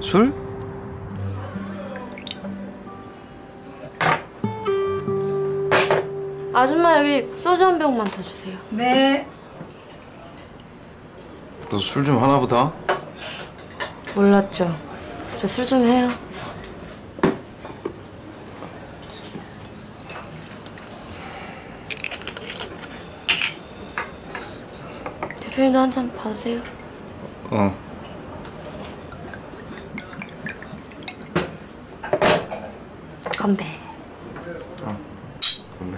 술? 아줌마 여기 소주 한 병만 더 주세요. 네. 너 술 좀 하나 보다. 몰랐죠. 저 술 좀 해요. 대표님도 한 잔 받으세요. 어. 건배. 어, 건배.